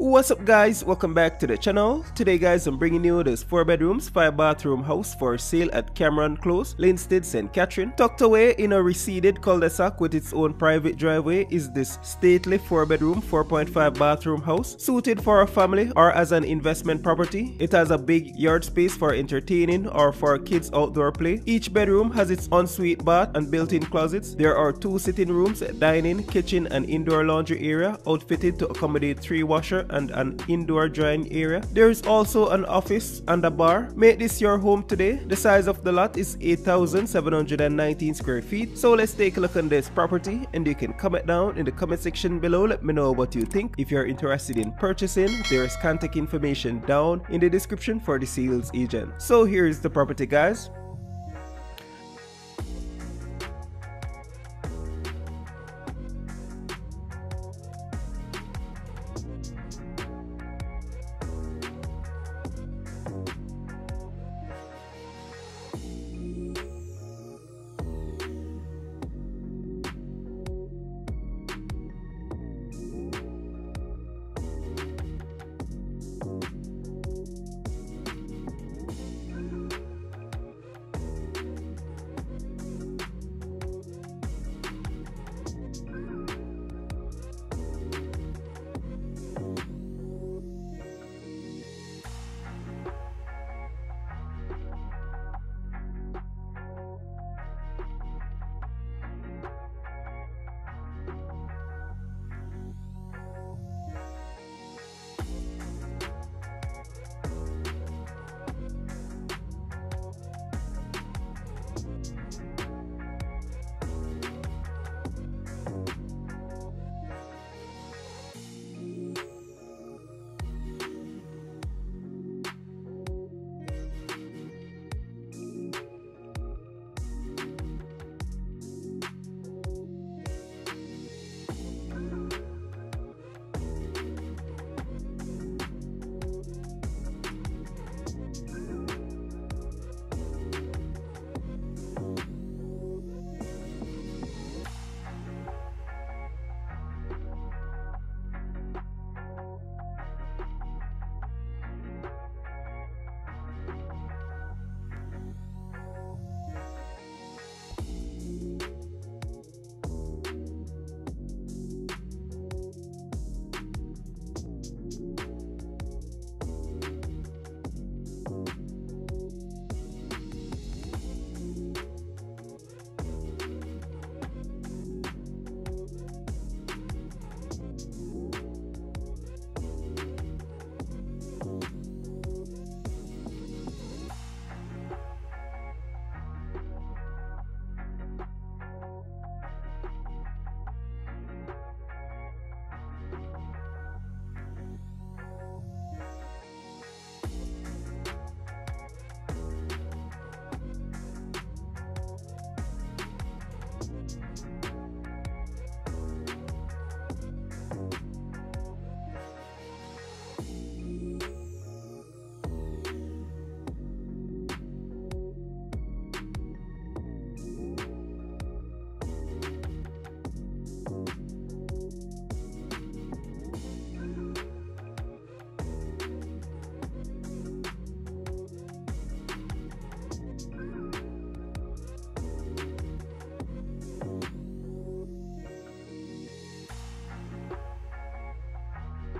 What's up guys, welcome back to the channel. Today guys I'm bringing you this 4 bedrooms 5 bathroom house for sale at Cameron Close, Linstead, St. Catherine. Tucked away in a receded cul-de-sac with its own private driveway is this stately 4 bedroom 4.5 bathroom house suited for a family or as an investment property. It has a big yard space for entertaining or for kids outdoor play. Each bedroom has its ensuite bath and built-in closets. There are two sitting rooms, dining, kitchen and indoor laundry area outfitted to accommodate 3 washer and an indoor drying area. There is also an office and a bar. Make this your home today. The size of the lot is 8,719 square feet. So let's take a look on this property and you can comment down in the comment section below. Let me know what you think. If you're interested in purchasing, there is contact information down in the description for the sales agent. So here's the property guys.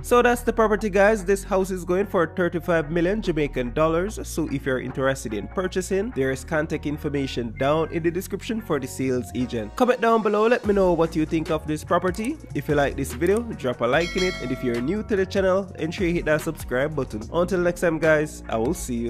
So that's the property guys. This house is going for 35 million Jamaican dollars. So if you're interested in purchasing, there is contact information down in the description for the sales agent. Comment down below, let me know what you think of this property. If you like this video, drop a like in it. And if you're new to the channel, ensure you hit that subscribe button. Until next time guys, I will see you.